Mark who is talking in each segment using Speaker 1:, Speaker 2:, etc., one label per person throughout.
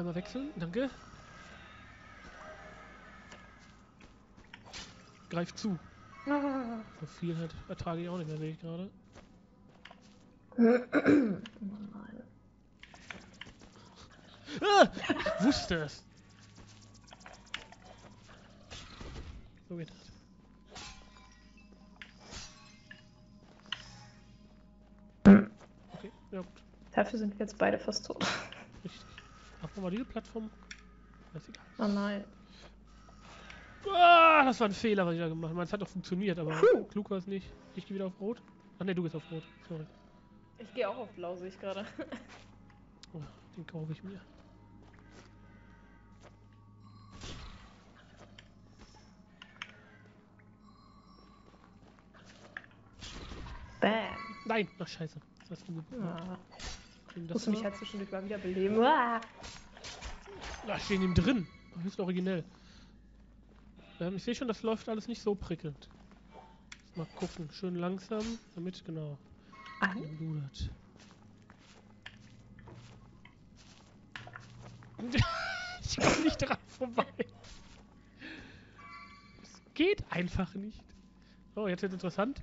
Speaker 1: Einmal wechseln, danke. Greif zu. So viel halt ertrage ich auch nicht mehr, sehe ich gerade. Ah, wusste es. So geht das. Okay, ja
Speaker 2: Dafür sind wir jetzt beide fast tot.
Speaker 1: Machen wir mal diese Plattform. Ist egal.
Speaker 2: Oh nein.
Speaker 1: Ah, das war ein Fehler, was ich da gemacht habe. Es hat doch funktioniert, aber
Speaker 2: Puh.
Speaker 1: klug war es nicht. Ich gehe wieder auf Rot. Ach ne, du gehst auf Rot. Sorry.
Speaker 2: Ich gehe auch auf blau, sehe ich gerade.
Speaker 1: Oh, den kaufe ich mir.
Speaker 2: Bam.
Speaker 1: Nein! Ach scheiße. Das ist gut.
Speaker 2: Ah.
Speaker 1: Das
Speaker 2: musste mich halt zwischendurch mal wieder beleben. Ah.
Speaker 1: Da stehen ihm drin. Das ist originell. Ähm, ich sehe schon, das läuft alles nicht so prickelnd. Mal gucken. Schön langsam, damit, genau.
Speaker 2: Ah.
Speaker 1: Blutet. ich komme nicht dran vorbei. Es geht einfach nicht. Oh, jetzt wird interessant.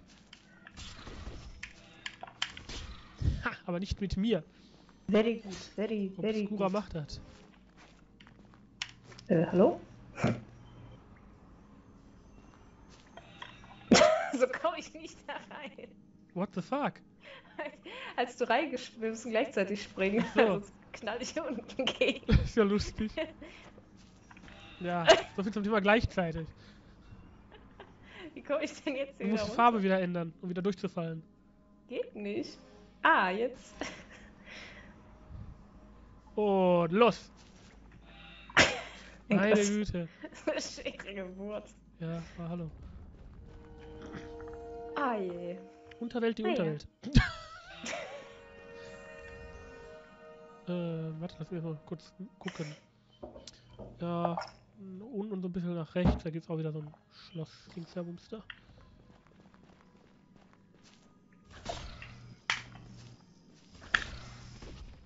Speaker 1: Ha, aber nicht mit mir.
Speaker 2: Very gut, very, very
Speaker 1: Obscura
Speaker 2: gut.
Speaker 1: macht das.
Speaker 2: Äh, hallo? so komme ich nicht da rein.
Speaker 1: What the fuck?
Speaker 2: Als du reingeschwimmt, wir müssen gleichzeitig springen.
Speaker 1: So.
Speaker 2: Sonst knall ich hier unten gegen.
Speaker 1: ist ja lustig. Ja, so viel zum Thema gleichzeitig.
Speaker 2: Wie komme ich denn jetzt
Speaker 1: Du
Speaker 2: hier
Speaker 1: musst
Speaker 2: wieder
Speaker 1: die Farbe wieder ändern, um wieder durchzufallen.
Speaker 2: Geht nicht. Ah, jetzt.
Speaker 1: Und los!
Speaker 2: Mein
Speaker 1: Meine. Güte.
Speaker 2: Das ist eine schwere Geburt.
Speaker 1: Ja, ah, hallo.
Speaker 2: Ah je.
Speaker 1: Unterwelt, die
Speaker 2: Ah, ja.
Speaker 1: Unterwelt. äh, warte, lass mich mal kurz gucken. Ja, unten und so ein bisschen nach rechts, da gibt's auch wieder so ein Schloss. Dingsabumster.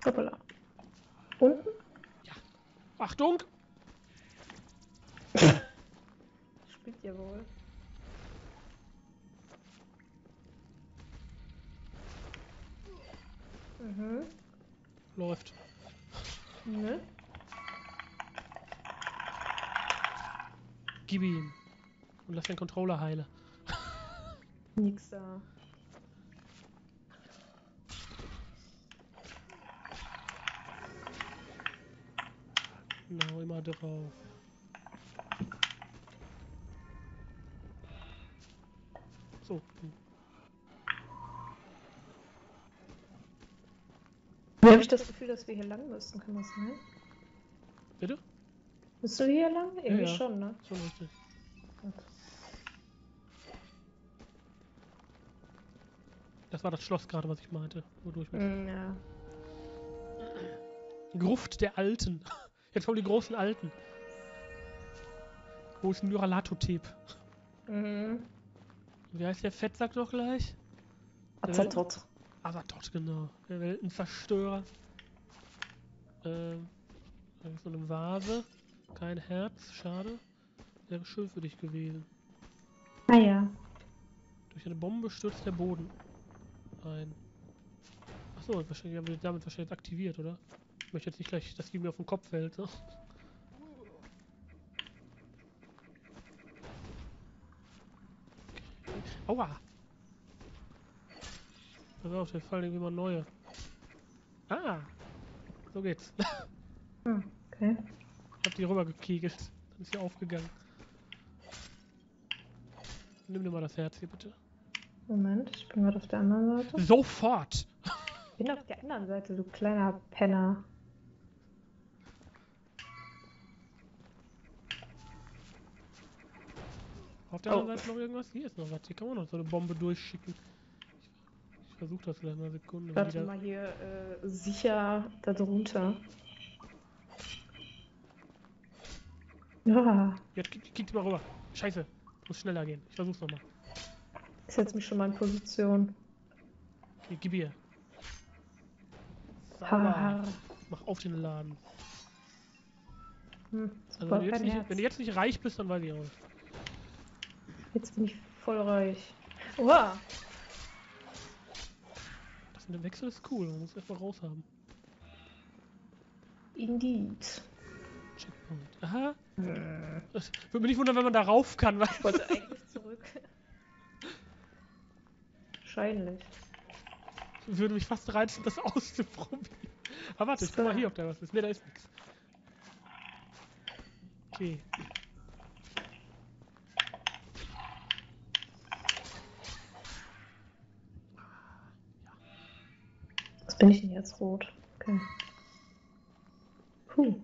Speaker 2: Hoppala. Unten?
Speaker 1: Achtung!
Speaker 2: Spielt ihr wohl. Mhm.
Speaker 1: Läuft.
Speaker 2: Ne?
Speaker 1: Gib ihm. Und lass den Controller heile.
Speaker 2: Nix da.
Speaker 1: Genau, immer drauf.
Speaker 2: Wie habe ich das Gefühl, dass wir hier lang müssen? Kann das sein?
Speaker 1: bitte?
Speaker 2: Müssen wir hier lang? Irgendwie
Speaker 1: ja.
Speaker 2: schon, ne?
Speaker 1: Schon richtig. Das war das Schloss gerade, was ich meinte. Wodurch mit
Speaker 2: Mm, ja.
Speaker 1: Gruft der Alten. Jetzt kommen die großen Alten. Wo ist Nyralatotep?
Speaker 2: Mhm.
Speaker 1: Wie heißt der Fettsack doch gleich?
Speaker 2: Azatot.
Speaker 1: Azatot, genau. Der Weltenzerstörer. Ähm, da ist so eine Vase. Kein Herz, schade. Wäre schön für dich gewesen.
Speaker 2: Ah ja.
Speaker 1: Durch eine Bombe stürzt der Boden ein. Achso, wahrscheinlich haben wir damit wahrscheinlich aktiviert, oder? Ich möchte jetzt nicht gleich, dass die mir auf den Kopf fällt. So. Aua! Pass auf, der fallen irgendwie mal neue. Ah! So geht's.
Speaker 2: Hm, okay.
Speaker 1: Ich hab die rüber gekegelt. Dann ist sie aufgegangen. Nimm dir mal das Herz hier bitte.
Speaker 2: Moment, ich bin gerade auf der anderen Seite.
Speaker 1: Sofort!
Speaker 2: Ich bin auf der anderen Seite, du kleiner Penner.
Speaker 1: Auf der
Speaker 2: Oh.
Speaker 1: anderen Seite noch irgendwas? Hier ist noch was. Hier kann man noch so eine Bombe durchschicken. Ich, ich versuche das gleich mal eine Sekunde.
Speaker 2: Warte
Speaker 1: wieder.
Speaker 2: mal hier äh, sicher da drunter. Ja,
Speaker 1: Jetzt kick, kick die mal rüber. Scheiße. Muss schneller gehen. Ich versuch's nochmal.
Speaker 2: ich setze mich schon mal in Position.
Speaker 1: Okay, gib ihr. Sauber. Mach auf den Laden.
Speaker 2: Hm,
Speaker 1: Also wenn du, nicht, wenn du jetzt nicht reich bist, dann weiß ich auch nicht.
Speaker 2: Jetzt bin ich voll reich. Oha!
Speaker 1: Das mit dem Wechsel ist cool, man muss erstmal raus haben.
Speaker 2: Indeed.
Speaker 1: Checkpoint. Aha.
Speaker 2: Hm.
Speaker 1: Würde mich nicht wundern, wenn man da rauf kann, weil
Speaker 2: Ich wollte eigentlich zurück. Wahrscheinlich.
Speaker 1: würde mich fast reizen, das auszuprobieren. Aber warte, ich guck mal hier, ob da was ist. Ne, da ist nichts. Okay.
Speaker 2: Bin ich denn jetzt rot? Okay. Puh.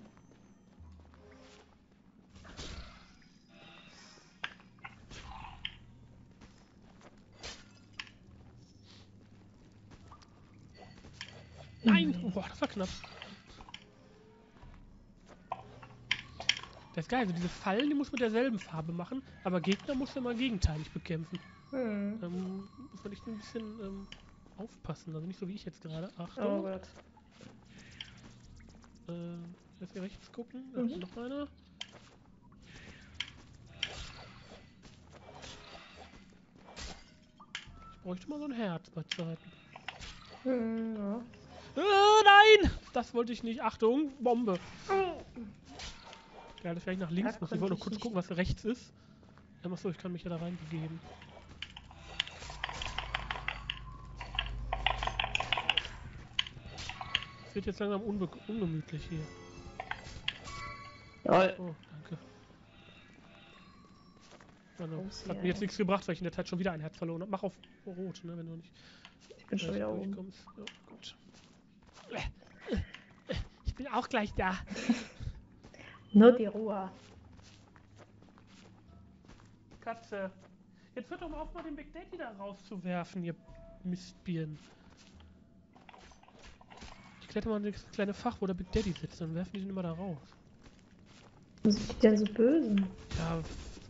Speaker 1: Nein!
Speaker 2: Mhm.
Speaker 1: Boah, das war knapp. Das ist geil, also diese Fallen, die muss man derselben Farbe machen, aber Gegner muss man mal gegenteilig bekämpfen.
Speaker 2: Hm.
Speaker 1: Ähm, muss man echt ein bisschen ähm, aufpassen, also nicht so wie ich jetzt gerade.
Speaker 2: Oh
Speaker 1: Achtung.
Speaker 2: Gott.
Speaker 1: Äh, jetzt hier rechts gucken. Da
Speaker 2: Mhm.
Speaker 1: ist noch einer. Ich bräuchte mal so ein Herz bei Zeiten.
Speaker 2: Hm, ja.
Speaker 1: Äh, nein! Das wollte ich nicht. Achtung, Bombe. Ja, das vielleicht nach links muss. Ich wollte nur
Speaker 2: ich
Speaker 1: kurz gucken, was rechts ist. Ähm, achso, ich kann mich ja da reinbegeben. Wird jetzt langsam ungemütlich hier.
Speaker 2: Jawohl.
Speaker 1: Oh, danke. Warte,
Speaker 2: Oh,
Speaker 1: hat mir jetzt nichts gebracht, weil ich in der Zeit schon wieder ein Herz verloren habe. Mach auf Rot, ne, wenn du nicht
Speaker 2: Ich bin schon wieder oben.
Speaker 1: durchkommst. Ja, gut. Ich bin auch gleich da.
Speaker 2: Nur die Ruhe.
Speaker 1: Katze. Jetzt hört doch mal auf, mal den Big Daddy da rauszuwerfen, ihr Mistbirnen. Ich kletter mal in das kleine Fach, wo der Big Daddy sitzt, dann werfen die den immer da raus.
Speaker 2: Was sind die denn so böse?
Speaker 1: Ja,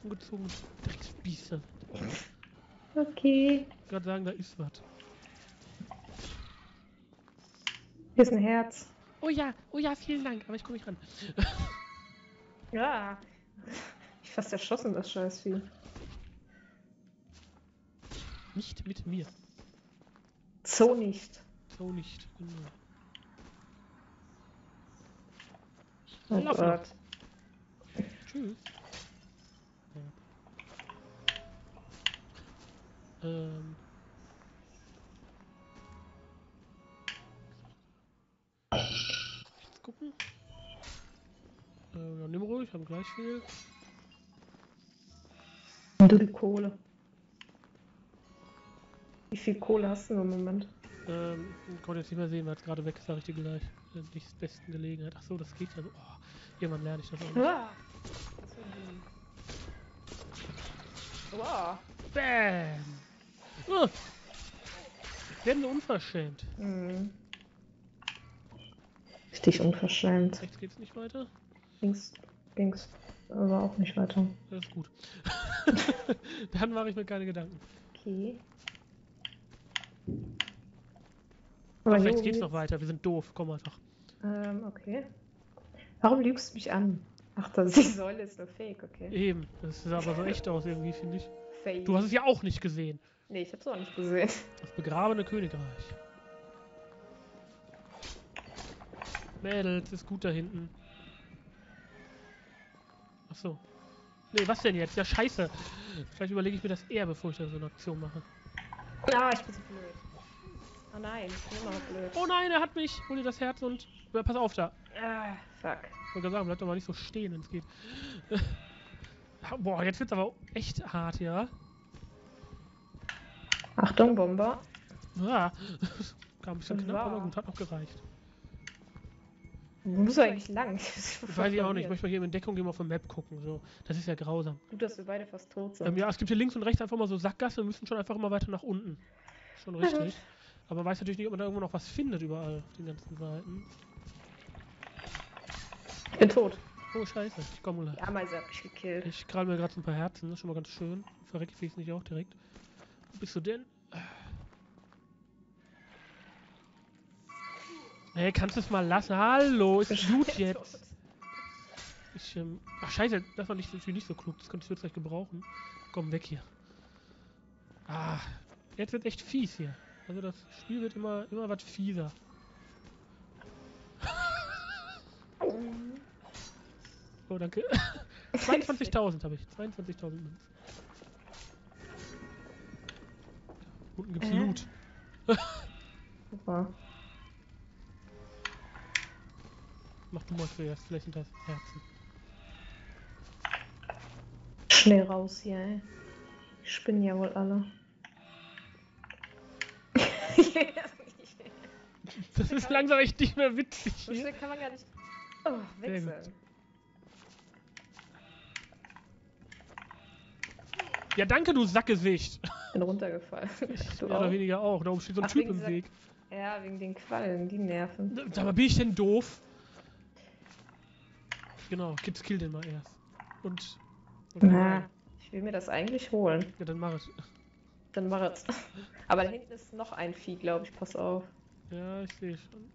Speaker 1: ungezogene Drecksbiester.
Speaker 2: Okay.
Speaker 1: Ich gerade sagen, da ist was.
Speaker 2: Hier ist ein Herz.
Speaker 1: Oh ja, oh ja, vielen Dank, aber ich komme nicht ran.
Speaker 2: Ja. Ich fast erschossen, das Scheißvieh.
Speaker 1: Nicht mit mir.
Speaker 2: So nicht.
Speaker 1: So nicht, genau.
Speaker 2: Oh
Speaker 1: Lauf
Speaker 2: Gott.
Speaker 1: Tschüss. Ähm. Jetzt gucken. Äh, ja, nimm ruhig, haben gleich viel.
Speaker 2: Und du die Kohle. Wie viel Kohle hast du im Moment?
Speaker 1: Ähm, konnte jetzt nicht mehr sehen, weil es gerade weg ist, sag ich dir gleich. Äh, Nicht besten Gelegenheit. Ach so, das geht ja so. Oh, irgendwann lerne ich das auch.
Speaker 2: Ah. Wow.
Speaker 1: Bam! Oh. Werden wir unverschämt.
Speaker 2: Hm. Richtig unverschämt.
Speaker 1: Rechts geht's nicht weiter.
Speaker 2: Links ging's aber auch nicht weiter.
Speaker 1: Das ist gut. Dann mache ich mir keine Gedanken.
Speaker 2: Okay.
Speaker 1: Aber
Speaker 2: hier
Speaker 1: geht's noch weiter. Wir sind doof. Komm einfach.
Speaker 2: Ähm, okay. Warum lügst du mich an? Ach, das die Säule ist nur fake, okay.
Speaker 1: Eben. Das sah aber so echt aus irgendwie, finde ich.
Speaker 2: Fake.
Speaker 1: Du hast es ja auch nicht gesehen.
Speaker 2: Nee, ich hab's auch nicht gesehen.
Speaker 1: Das begrabene Königreich. Mädels, ist gut da hinten. Ach so. Nee, was denn jetzt? Ja, scheiße. Vielleicht überlege ich mir das eher, bevor ich da so eine Aktion mache.
Speaker 2: Ah, ich bin so blöd. Oh nein, ich bin immer blöd.
Speaker 1: Oh nein, er hat mich. Hol dir das Herz und... Ja, pass auf da.
Speaker 2: Ah, fuck.
Speaker 1: Ich wollte gerade sagen, bleib doch mal nicht so stehen, wenn es geht. Boah, jetzt wird's aber echt hart, ja.
Speaker 2: Achtung, Bomber.
Speaker 1: Ah. Kam ein bisschen knapp, aber gut, hat noch gereicht.
Speaker 2: Wo muss eigentlich lang?
Speaker 1: Weiß ich auch nicht, ich möchte mal hier in Entdeckung gehen, auf der Map gucken. So. Das ist ja grausam.
Speaker 2: Gut, dass wir beide fast tot sind.
Speaker 1: Ähm, ja, es gibt hier links und rechts einfach mal so Sackgassen, wir müssen schon einfach immer weiter nach unten. Schon richtig. Aber man weiß natürlich nicht, ob man da irgendwo noch was findet überall, auf den ganzen Seiten.
Speaker 2: Ich bin tot.
Speaker 1: Oh, scheiße, ich komme gleich.
Speaker 2: Die Ameise hat mich gekillt.
Speaker 1: Ich krall mir gerade so ein paar Herzen, das ist schon mal ganz schön. Verreck ich es nicht auch direkt. Wo bist du denn? Hey, kannst du es mal lassen? Hallo, ist gut jetzt. Ich, ähm. Ach, scheiße, das war nicht, natürlich nicht so klug. Das könnte ich jetzt gleich gebrauchen. Komm, weg hier. Ah, jetzt wird echt fies hier. Also das Spiel wird immer, immer was fieser. Oh, danke. 22.000 habe ich. 22.000 Münzen. Unten gibt's
Speaker 2: Äh.
Speaker 1: Loot.
Speaker 2: Super.
Speaker 1: Mach du mal zuerst, vielleicht sind das Herzen.
Speaker 2: Schnell raus hier, ey. Die spinnen ja wohl alle.
Speaker 1: Das ist langsam echt nicht mehr witzig
Speaker 2: so schnell kann man gar nicht oh, wechseln.
Speaker 1: Ja, danke, du Sackgesicht.
Speaker 2: Bin runtergefallen.
Speaker 1: Ich mehr oder weniger auch. Da oben steht so ein
Speaker 2: Ach,
Speaker 1: Typ im Weg.
Speaker 2: Ja, wegen den Quallen, die nerven.
Speaker 1: Mal, bin ich denn doof? Genau, Kids kill den mal erst. Und.
Speaker 2: Na, ich will mir das eigentlich holen.
Speaker 1: Ja, dann mach es.
Speaker 2: Dann mach es. Aber da hinten ist noch ein Vieh, glaube ich. Pass auf.
Speaker 1: Ja, ich sehe schon.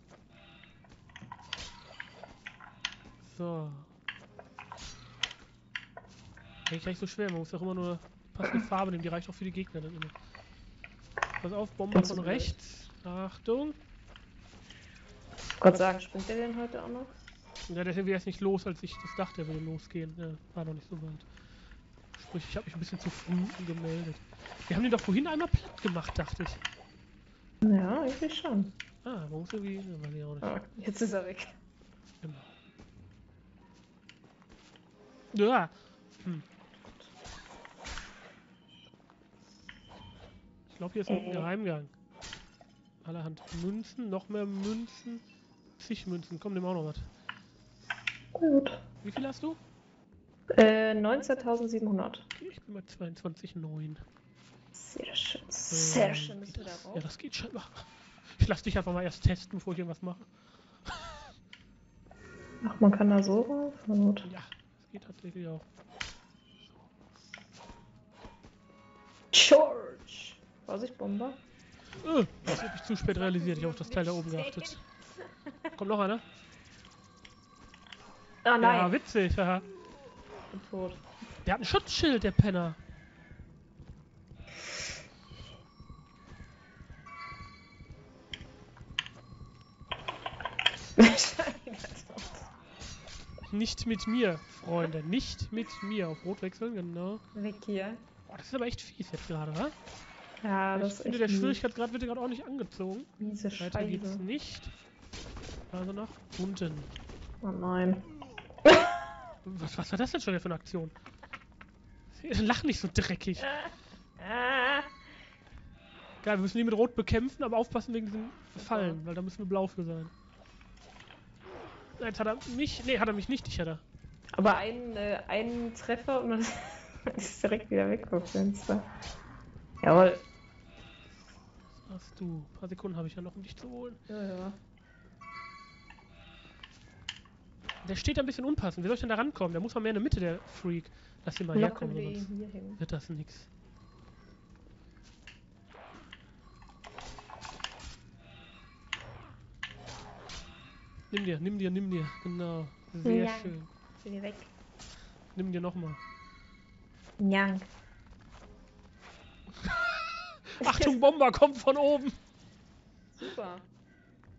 Speaker 1: So. Eigentlich gar nicht so schwer, man muss auch immer nur passende Farbe nehmen, die reicht auch für die Gegner dann immer. Pass auf, Bombe
Speaker 2: Ganz
Speaker 1: von rechts. Achtung.
Speaker 2: Gott sagen, springt der denn heute auch noch?
Speaker 1: Ja, der ist jetzt nicht los, als ich das dachte, er würde losgehen. Ja, war noch nicht so weit. Sprich, ich habe mich ein bisschen zu früh gemeldet. Wir haben den doch vorhin einmal platt gemacht, dachte ich.
Speaker 2: Ja, eigentlich schon.
Speaker 1: Ah, man muss irgendwie.
Speaker 2: Ah, jetzt ist er weg.
Speaker 1: Genau. Ja. Hm. Ich glaube, hier ist ein
Speaker 2: Äh.
Speaker 1: Geheimgang. Allerhand Münzen, noch mehr Münzen. Zig Münzen, komm, nimm auch noch was.
Speaker 2: Gut.
Speaker 1: Wie viel hast du?
Speaker 2: Äh, 19.700.
Speaker 1: Okay, ich bin bei 22,9.
Speaker 2: Sehr schön. Sehr
Speaker 1: Ähm,
Speaker 2: schön. Bist du da
Speaker 1: das? Ja, das geht scheinbar. Ich lass dich einfach mal erst testen, bevor ich irgendwas mache.
Speaker 2: Ach, man kann da so rauf?
Speaker 1: Ja, das geht tatsächlich auch.
Speaker 2: George! Vorsicht, Bomber.
Speaker 1: Äh, das habe ich zu spät realisiert. Ich habe auf das Teil da oben geachtet. Kommt noch einer?
Speaker 2: Ah, nein.
Speaker 1: Ja, witzig. Haha.
Speaker 2: Bin tot.
Speaker 1: Der hat ein Schutzschild, der Penner. Nicht mit mir, Freunde. Nicht mit mir. Auf Rot wechseln, genau.
Speaker 2: Weg hier.
Speaker 1: Boah, das ist aber echt fies jetzt gerade, wa?
Speaker 2: Ja, das
Speaker 1: ich
Speaker 2: ist
Speaker 1: finde, der. Schwierigkeitsgrad wird gerade auch nicht angezogen.
Speaker 2: Miese
Speaker 1: Weiter geht's
Speaker 2: Scheiße.
Speaker 1: nicht. Also nach unten.
Speaker 2: Oh nein.
Speaker 1: Was, was war das denn schon wieder für eine Aktion? Lach nicht so dreckig. Geil, wir müssen die mit Rot bekämpfen, aber aufpassen wegen diesen Fallen, weil da müssen wir blau für sein. Jetzt hat er mich. Nee, hat er mich nicht, ich hätte.
Speaker 2: Aber ein, äh, ein Treffer und dann ist direkt wieder weg vom Fenster. Jawohl.
Speaker 1: Was hast du? Ein paar Sekunden habe ich ja noch, um dich zu holen.
Speaker 2: Ja, ja.
Speaker 1: Der steht da ein bisschen unpassend. Wie soll ich denn da rankommen? Der muss mal mehr in der Mitte, der Freak. Lass den mal
Speaker 2: Locken
Speaker 1: herkommen,
Speaker 2: wir ihn
Speaker 1: sonst
Speaker 2: hier
Speaker 1: wird das nix. Nimm dir, nimm dir, nimm dir. Genau. Sehr
Speaker 2: Ja.
Speaker 1: schön.
Speaker 2: Bin hier weg.
Speaker 1: Nimm dir nochmal.
Speaker 2: Njang.
Speaker 1: Achtung, Bomber kommt von oben!
Speaker 2: Super.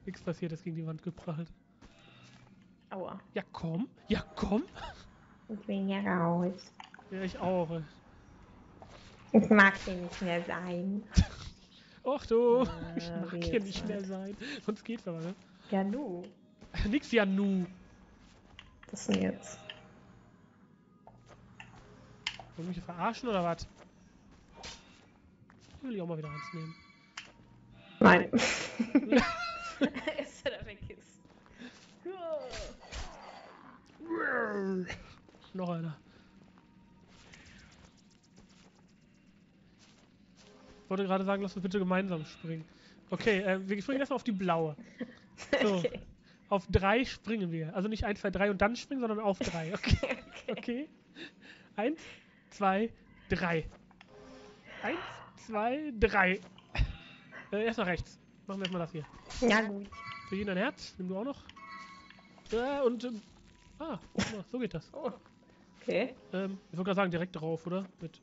Speaker 1: Nichts passiert, ist gegen die Wand geprallt.
Speaker 2: Aua.
Speaker 1: Ja, komm. Ja, komm.
Speaker 2: Ich will hier raus.
Speaker 1: Ja, ich auch.
Speaker 2: Ich mag hier nicht mehr sein.
Speaker 1: Ach du,
Speaker 2: Ja,
Speaker 1: ich mag hier nicht
Speaker 2: halt.
Speaker 1: mehr sein. Sonst geht's aber, ne?
Speaker 2: Ja, du.
Speaker 1: Nix ja nu.
Speaker 2: Was denn jetzt?
Speaker 1: Wollen mich verarschen oder was? Ich will ich auch mal wieder eins nehmen.
Speaker 2: Nein. Ist er da weg ist.
Speaker 1: Noch einer. Ich wollte gerade sagen, lass uns bitte gemeinsam springen. Okay, äh, wir springen erstmal auf die blaue. So,
Speaker 2: Okay.
Speaker 1: auf drei springen wir. Also nicht 1, 2, 3 und dann springen, sondern auf drei. Okay.
Speaker 2: okay.
Speaker 1: Okay. Eins, zwei, drei. Eins, zwei, drei. Äh, erst nach rechts. Machen wir erstmal das hier.
Speaker 2: Ja, gut.
Speaker 1: Für jeden ein Herz. Nimm du auch noch. Ja, und. Ah, guck mal, so geht das.
Speaker 2: Oh. Okay.
Speaker 1: Ähm, ich wollte gerade sagen, direkt drauf, oder? Mit.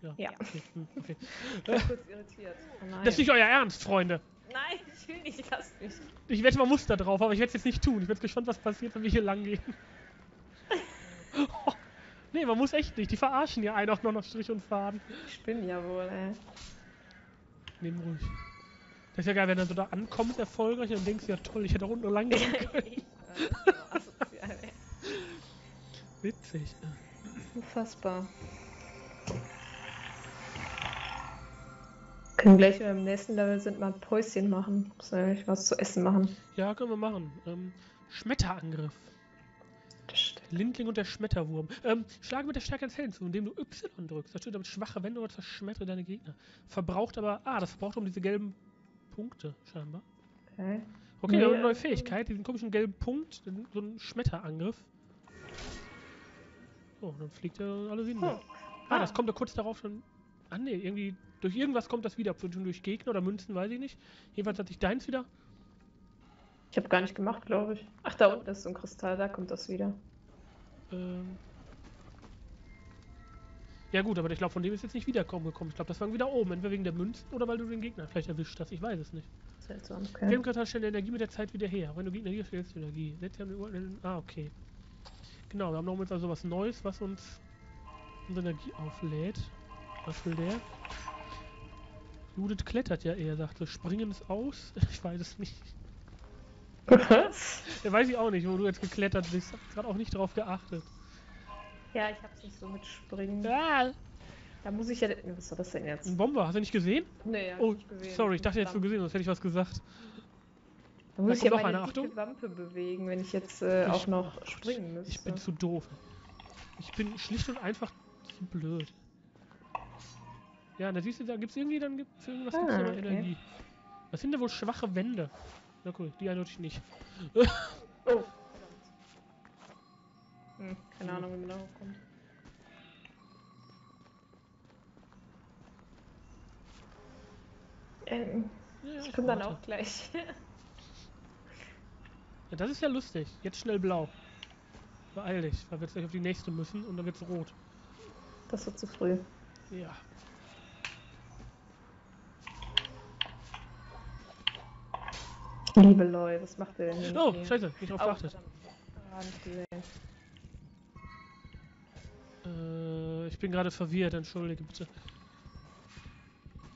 Speaker 1: Ja.
Speaker 2: Ja.
Speaker 1: Okay. hm, okay.
Speaker 2: Ich war kurz irritiert. Oh.
Speaker 1: Das ist nicht euer Ernst, Freunde.
Speaker 2: Nein, ich will nicht, lass mich.
Speaker 1: Ich wette mal Muster drauf, aber ich werde es jetzt nicht tun. Ich bin gespannt, was passiert, wenn wir hier lang gehen. nee, man muss echt nicht. Die verarschen ja einen auch noch nach Strich und Faden.
Speaker 2: Ich bin ja wohl, ey.
Speaker 1: Nehmen ruhig. Das ist ja geil, wenn du da ankommst, erfolgreich, und denkst, ja toll, ich hätte auch unten nur lang gehen können.
Speaker 2: Ich, asozial, ey.
Speaker 1: Witzig.
Speaker 2: Unfassbar. Können gleich, im nächsten Level sind, mal ein Päuschen machen. Muss nämlich was zu essen machen.
Speaker 1: Ja, können wir machen. Ähm, Schmetterangriff. Lindling und der Schmetterwurm. Ähm, schlage mit der Stärke ins Helden zu, indem du Y drückst. Das steht damit schwache Wände oder zerschmettere deine Gegner. Verbraucht aber. Ah, das verbraucht um diese gelben Punkte, scheinbar.
Speaker 2: Okay.
Speaker 1: Okay,
Speaker 2: Nee,
Speaker 1: wir haben eine neue
Speaker 2: ähm,
Speaker 1: Fähigkeit, diesen komischen gelben Punkt, den- so ein Schmetterangriff. Oh, dann fliegt er alle sieben.
Speaker 2: Hm.
Speaker 1: Ah, das kommt ja kurz darauf schon. Ah, nee, irgendwie. Durch irgendwas kommt das wieder. Durch Gegner oder Münzen, weiß ich nicht. Jedenfalls hat sich deins wieder.
Speaker 2: Ich habe gar nicht gemacht, glaube ich. Ach, da unten ist so ein Kristall, da kommt das wieder.
Speaker 1: Ähm. Ja, gut, aber ich glaube, von dem ist jetzt nicht wiederkommen gekommen. Ich glaube, das war wieder oben. Entweder wegen der Münzen oder weil du den Gegner vielleicht erwischt hast. Ich weiß es nicht.
Speaker 2: Seltsam,
Speaker 1: Okay.
Speaker 2: okay.
Speaker 1: Filmcharakter stellt Energie mit der Zeit wieder her. Wenn du Gegner hier stellst du Energie. Ah, okay. Genau, wir haben noch jetzt also was Neues, was uns unsere Energie auflädt. Was will der? Judith klettert ja eher, sagt so. Springen ist aus? Ich weiß es nicht.
Speaker 2: Was?
Speaker 1: Ja, weiß ich auch nicht, wo du jetzt geklettert bist. Hab gerade auch nicht drauf geachtet.
Speaker 2: Ja, ich hab's nicht so mit Springen.
Speaker 1: Ah,
Speaker 2: Da muss ich ja. Was war das denn jetzt?
Speaker 1: ein Bomber, hast du nicht gesehen?
Speaker 2: Nee, hab
Speaker 1: Oh,
Speaker 2: ich nicht gesehen.
Speaker 1: sorry, ich dachte jetzt
Speaker 2: Verdammt.
Speaker 1: gesehen, sonst hätte ich was gesagt.
Speaker 2: Da muss
Speaker 1: Da
Speaker 2: ich ja meine
Speaker 1: Achtung.
Speaker 2: Wampe bewegen, wenn ich jetzt äh,
Speaker 1: Ich-
Speaker 2: auch noch springen müsste.
Speaker 1: Ich bin zu doof. Ich bin schlicht und einfach zu blöd. Ja, da siehst du, da gibt's irgendwie, dann gibt's irgendwas gibt's
Speaker 2: Ah,
Speaker 1: da noch
Speaker 2: okay.
Speaker 1: Energie. Was sind denn wohl schwache Wände? Na cool, die eindeutig nicht.
Speaker 2: Oh. Hm, keine. Ahnung, wie man da hochkommt.
Speaker 1: Ja,
Speaker 2: ich komme dann auch gleich.
Speaker 1: Ja, das ist ja lustig. Jetzt schnell blau. Beeil dich, weil wir jetzt gleich auf die nächste müssen und dann wird's rot.
Speaker 2: das wird zu früh.
Speaker 1: Ja.
Speaker 2: Liebe Loi, was macht der denn hier?
Speaker 1: Oh, scheiße, nicht drauf geachtet.
Speaker 2: verdammt. Ah, nicht gesehen.
Speaker 1: Äh, ich bin gerade verwirrt, entschuldige bitte.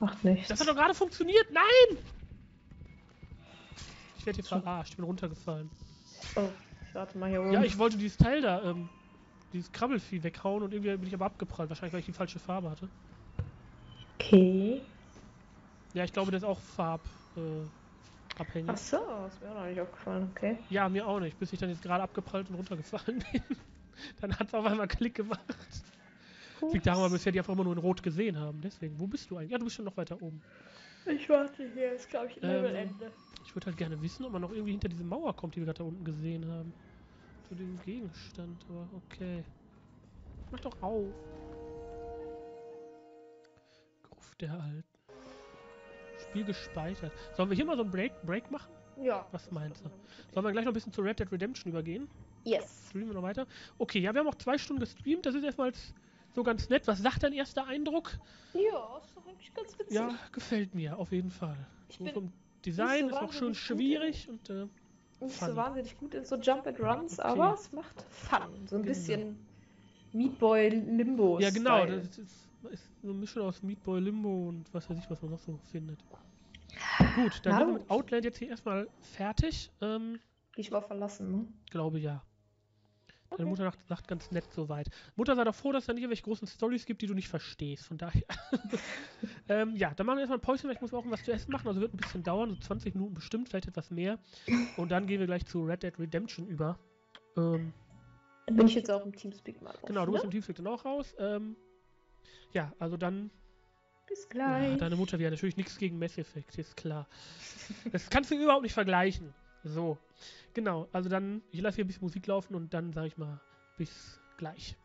Speaker 2: Macht nichts.
Speaker 1: Das hat doch gerade funktioniert! Nein! Ich werde hier verarscht, ich bin runtergefallen.
Speaker 2: Oh, ich warte mal hier oben.
Speaker 1: Ja, ich wollte dieses Teil da, ähm, dieses Krabbelvieh weghauen und irgendwie bin ich aber abgeprallt. Wahrscheinlich, weil ich die falsche Farbe hatte.
Speaker 2: Okay.
Speaker 1: Ja, ich glaube, der ist auch farb, äh.
Speaker 2: Ach so, ist mir auch noch nicht aufgefallen. Okay.
Speaker 1: Ja, mir auch nicht, bis ich dann jetzt gerade abgeprallt und runtergefallen bin. dann hat es auf einmal Klick gemacht. Das liegt daran, weil wir bisher die einfach immer nur in Rot gesehen haben. Deswegen, wo bist du eigentlich? Ja, du bist schon noch weiter oben.
Speaker 2: Ich warte hier, ist glaube ich
Speaker 1: Ähm,
Speaker 2: Levelende.
Speaker 1: Ich würde halt gerne wissen, ob man noch irgendwie hinter diese Mauer kommt, die wir gerade da unten gesehen haben. Zu dem Gegenstand, aber okay. Mach doch auf. Gruft der Alten. Spiel gespeichert. Sollen wir hier mal so einen Break, Break machen?
Speaker 2: Ja.
Speaker 1: Was meinst du? Sollen wir gleich noch ein bisschen zu Red Dead Redemption übergehen?
Speaker 2: Yes.
Speaker 1: Streamen wir noch weiter? Okay, ja, wir haben auch zwei Stunden gestreamt. Das ist erstmal so ganz nett. Was sagt dein erster Eindruck?
Speaker 2: Ja, ist doch eigentlich ganz witzig.
Speaker 1: Ja, gefällt mir, auf jeden Fall.
Speaker 2: Ich
Speaker 1: So vom Design
Speaker 2: so
Speaker 1: ist auch schön schwierig und äh,
Speaker 2: nicht
Speaker 1: fun.
Speaker 2: so wahnsinnig gut in so Jump and Runs,
Speaker 1: Okay.
Speaker 2: aber es macht Fun. So ein
Speaker 1: Genau.
Speaker 2: bisschen Meat Boy Limbo.
Speaker 1: Ja, genau.
Speaker 2: Style.
Speaker 1: Das ist, ist so eine Mischung aus Meat Boy Limbo und was weiß ich, was man noch so findet. Gut, dann
Speaker 2: Na
Speaker 1: sind wir mit Outland jetzt hier erstmal fertig. Ähm,
Speaker 2: ich mal verlassen, ne?
Speaker 1: glaube ja. Deine
Speaker 2: Okay.
Speaker 1: Mutter sagt, sagt ganz nett soweit. Mutter sei doch froh, dass es da nicht irgendwelche großen Stories gibt, die du nicht verstehst. Von daher. ähm, ja, dann machen wir erstmal ein Päuschen, weil ich muss auch was zu essen machen. Also wird ein bisschen dauern, so 20 Minuten bestimmt, vielleicht etwas mehr. Und dann gehen wir gleich zu Red Dead Redemption über. Ähm,
Speaker 2: Dann bin ich jetzt auch im Teamspeak mal drauf,
Speaker 1: genau, du
Speaker 2: ne?
Speaker 1: bist im Teamspeak dann auch raus. Ähm, ja, also dann
Speaker 2: Bis
Speaker 1: Ja,
Speaker 2: gleich.
Speaker 1: deine Mutter wäre natürlich nichts gegen Mass Effect, ist klar. Das kannst du überhaupt nicht vergleichen. So. Genau, also dann, ich lasse hier ein bisschen Musik laufen und dann sage ich mal, bis gleich.